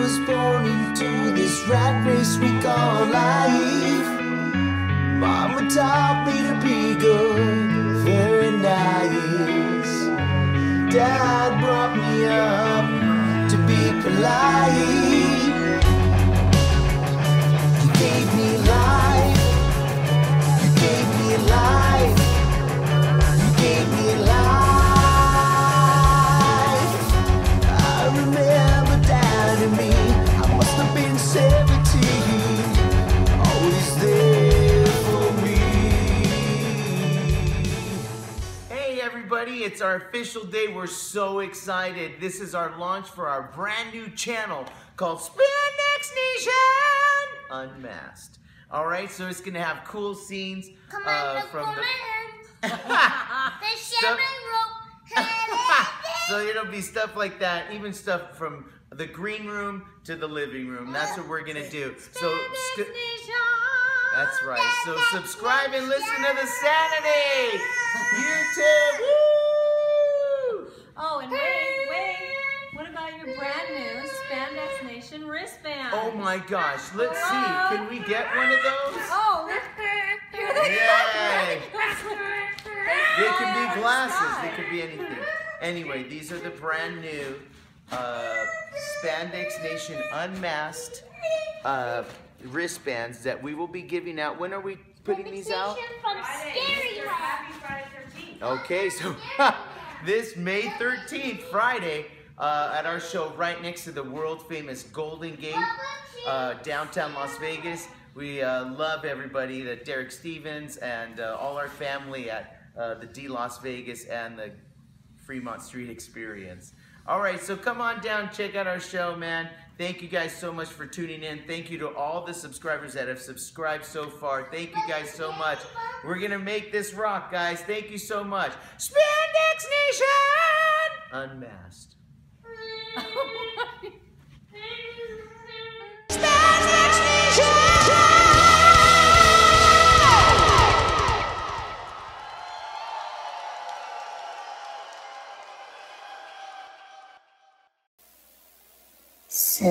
was born into this rat race we call life. Mama taught me to be good, very nice. Dad brought me up to be polite. Everybody, it's our official day. We're so excited. This is our launch for our brand new channel called Spandex Nation Unmasked. All right, so it's gonna have cool scenes Come uh, on, look from for the. The shaman rope. so it'll be stuff like that, even stuff from the green room to the living room. That's what we're gonna do. So that's right. So subscribe and listen to the Sanity YouTube. Woo! Oh, and wait, wait. What about your brand new Spandex Nation wristband? Oh my gosh, let's see. Can we get one of those? Oh, look. Here they Yay! They can be glasses, they could be anything. Anyway, these are the brand new uh, Spandex Nation Unmasked uh, wristbands that we will be giving out. When are we putting these out? From Scary House. Happy Friday 13th. Okay, so this May 13th, Friday, uh, at our show right next to the world famous Golden Gate, uh, downtown Las Vegas. We uh, love everybody, the Derek Stevens and uh, all our family at uh, the D Las Vegas and the Fremont Street Experience. All right, so come on down, check out our show, man. Thank you guys so much for tuning in. Thank you to all the subscribers that have subscribed so far. Thank you guys so much. We're gonna make this rock, guys. Thank you so much. Spandex Nation! Unmasked. Subscribe.